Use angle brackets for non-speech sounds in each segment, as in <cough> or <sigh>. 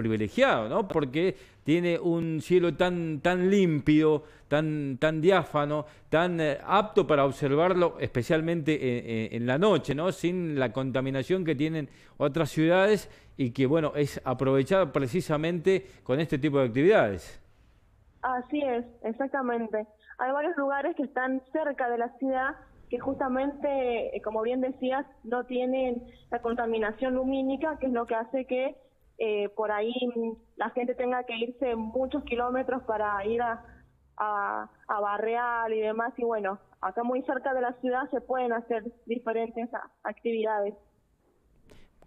privilegiado, ¿no? Porque tiene un cielo tan, tan limpio, tan, tan diáfano, tan eh, apto para observarlo, especialmente en, la noche, ¿no? Sin la contaminación que tienen otras ciudades y que, bueno, es aprovechado precisamente con este tipo de actividades. Así es, exactamente. Hay varios lugares que están cerca de la ciudad que justamente, eh, como bien decías, no tienen la contaminación lumínica, que es lo que hace que eh, por ahí la gente tenga que irse muchos kilómetros para ir a, a, Barreal y demás. Y bueno, acá muy cerca de la ciudad se pueden hacer diferentes actividades.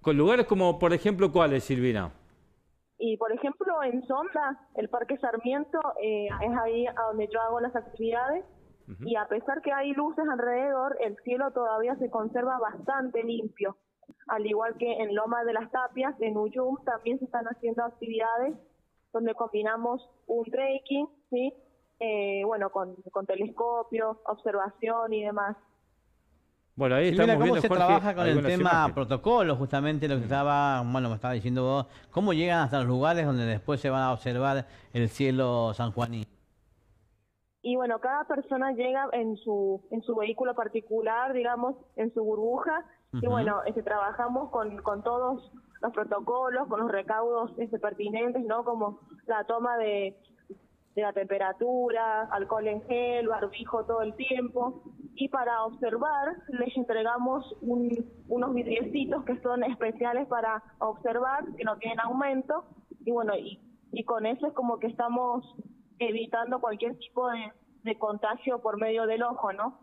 ¿Con lugares como, por ejemplo, cuáles, Silvina? Y, por ejemplo, en Sonda, el Parque Sarmiento, eh, es ahí a donde yo hago las actividades y a pesar que hay luces alrededor, el cielo todavía se conserva bastante limpio. Al igual que en Loma de las Tapias, en Uyum, también se están haciendo actividades donde combinamos un trekking, ¿sí? Eh, bueno, con, con telescopios, observación y demás. Bueno, ahí estamos ¿cómo se trabaja con el tema protocolo? Justamente lo que estaba, bueno, me estaba diciendo vos. ¿Cómo llegan hasta los lugares donde después se va a observar el cielo sanjuaní? Y bueno, cada persona llega en su, en su vehículo particular, digamos, en su burbuja, y bueno, este, trabajamos con, con todos los protocolos, con los recaudos este, pertinentes, ¿no? Como la toma de, de la temperatura, alcohol en gel, barbijo todo el tiempo. Y para observar, les entregamos unos vidriecitos que son especiales para observar, que no tienen aumento. Y bueno, y, y con eso es como que estamos evitando cualquier tipo de, contagio por medio del ojo, ¿no?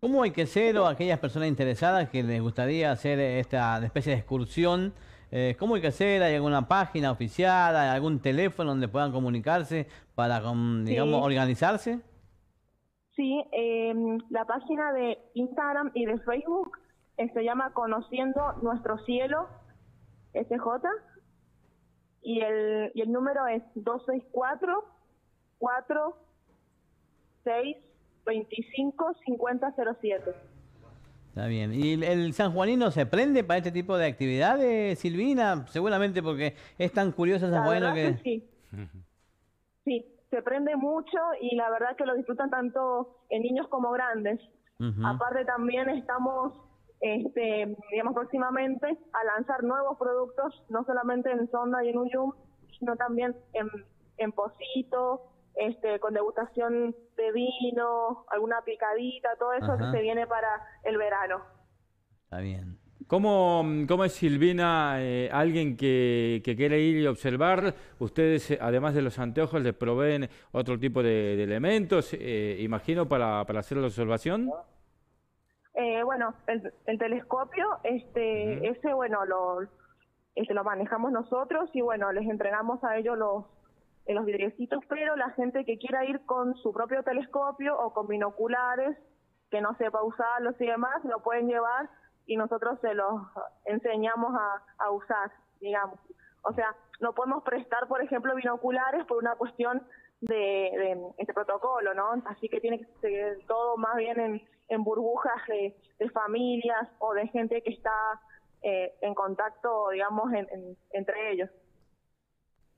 ¿Cómo hay que ser o aquellas personas interesadas que les gustaría hacer esta especie de excursión? Eh, ¿Cómo hay que hacer? ¿Hay alguna página oficial? ¿Hay algún teléfono donde puedan comunicarse para, digamos, organizarse? Sí, em, la página de Instagram y de Facebook eh, se llama Conociendo Nuestro Cielo, SJ y el, y el número es 264 4 6 25 5007. Está bien. ¿Y el sanjuanino se prende para este tipo de actividades, Silvina? Seguramente porque es tan curioso San Juanino que... sí. <laughs> sí, se prende mucho y la verdad que lo disfrutan tanto en niños como grandes. Aparte también estamos este, digamos, próximamente a lanzar nuevos productos, no solamente en Sonda y en Uyum, sino también en, en Posito, este, con degustación de vino, alguna picadita, todo eso que se viene para el verano. Está bien. ¿Cómo, cómo es Silvina, eh, alguien que, que, quiere ir y observar? Ustedes, eh, además de los anteojos, les proveen otro tipo de, elementos, eh, imagino, para, para hacer la observación. Eh, bueno, el, el, telescopio, este, ese, bueno, lo, este, lo manejamos nosotros y bueno, les entregamos a ellos los, los vidriecitos, pero la gente que quiera ir con su propio telescopio o con binoculares, que no sepa usarlos y demás, lo pueden llevar y nosotros se los enseñamos a, a usar, digamos. O sea, no podemos prestar, por ejemplo, binoculares por una cuestión de, este protocolo, ¿no? Así que tiene que ser todo más bien en, en burbujas de, familias o de gente que está eh, en contacto, digamos, entre ellos.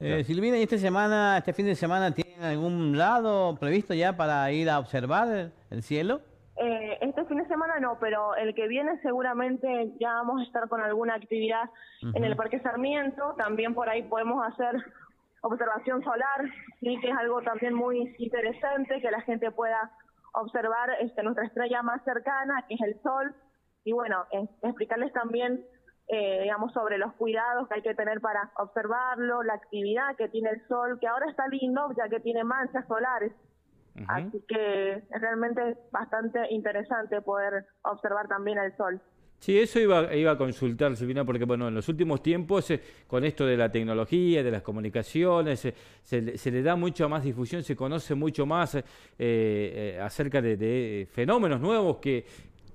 Eh, Silvina, ¿y esta semana, este fin de semana, tienen algún lado previsto ya para ir a observar el, cielo? Eh, este fin de semana no, pero el que viene seguramente ya vamos a estar con alguna actividad en el Parque Sarmiento. También por ahí podemos hacer observación solar, sí que es algo también muy interesante que la gente pueda observar este, nuestra estrella más cercana, que es el Sol, y bueno, explicarles también, eh, digamos, sobre los cuidados que hay que tener para observarlo, la actividad que tiene el Sol, que ahora está lindo ya que tiene manchas solares. Así que es realmente bastante interesante poder observar también el Sol. Sí, eso iba, a consultar, Silvina, porque bueno, en los últimos tiempos, eh, con esto de la tecnología, de las comunicaciones, eh, se, le da mucha más difusión, se conoce mucho más eh, acerca de, fenómenos nuevos que,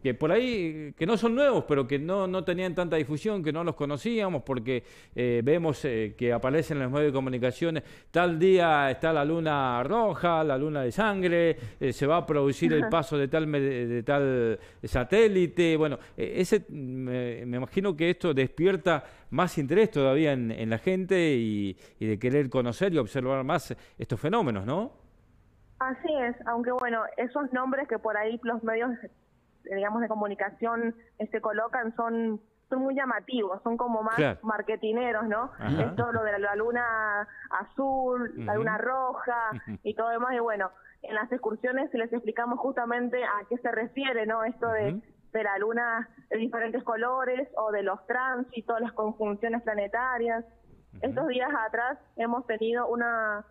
que por ahí, que no son nuevos, pero que no, no tenían tanta difusión, que no los conocíamos, porque eh, vemos eh, que aparecen en los medios de comunicaciones, tal día está la luna roja, la luna de sangre, eh, se va a producir el paso de tal, de tal satélite, bueno, ese me, imagino que esto despierta más interés todavía en, la gente y, y de querer conocer y observar más estos fenómenos, ¿no? Así es, aunque bueno, esos nombres que por ahí los medios digamos, de comunicación se este, colocan son son muy llamativos, son como más marketineros, ¿no? Esto lo de la luna azul, la luna roja y todo demás, y bueno, en las excursiones les explicamos justamente a qué se refiere, ¿no? Esto de, de la luna de diferentes colores o de los tránsitos, las conjunciones planetarias. Estos días atrás hemos tenido una,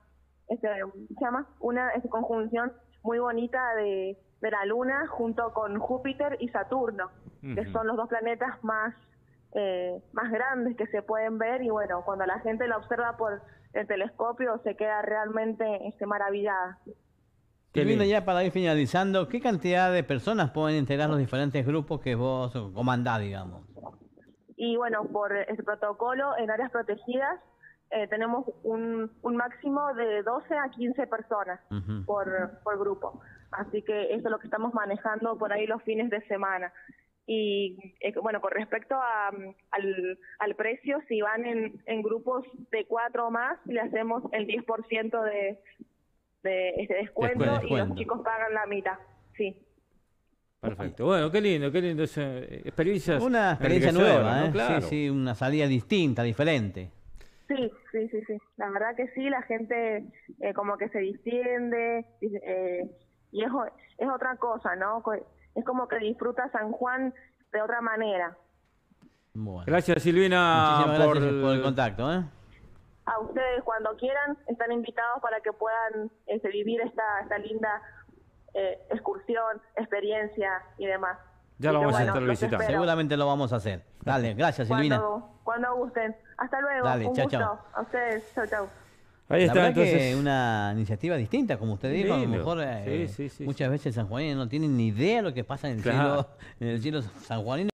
este, se llama? Una este, conjunción muy bonita de de la Luna junto con Júpiter y Saturno, que son los dos planetas más, eh, más grandes que se pueden ver y bueno, cuando la gente lo observa por el telescopio se queda realmente este, maravillada. viendo ya para ir finalizando, ¿qué cantidad de personas pueden integrar los diferentes grupos que vos comandás, digamos? Y bueno, por el protocolo en áreas protegidas eh, tenemos un, un, máximo de 12 a 15 personas por, por grupo. Así que eso es lo que estamos manejando por ahí los fines de semana. Y eh, bueno, con respecto a, al, al, precio, si van en, en, grupos de cuatro o más, le hacemos el 10% de, de ese descuento, y los chicos pagan la mitad. Sí. Perfecto. Bueno, qué lindo, qué lindo. experiencias. Una experiencia nueva, ¿eh? Sí, sí, una salida distinta, diferente. Sí, sí, sí, sí. La verdad que sí, la gente eh, como que se distiende, eh, y es, es otra cosa, ¿no? Es como que disfruta San Juan de otra manera. Gracias Silvina por... el contacto. ¿eh? A ustedes cuando quieran están invitados para que puedan este, vivir esta, esta linda eh, excursión, experiencia y demás. Ya lo vamos a estar visitando. Seguramente lo vamos a hacer. Dale, gracias Silvina. Cuando, cuando gusten. Hasta luego. Dale, Un chao, gusto. Chao. A ustedes. Chao, chao. Ahí está, entonces... que una iniciativa distinta, como usted dijo, a lo mejor eh, muchas veces San Juanino no tienen ni idea de lo que pasa en el cielo, en el cielo sanjuanino.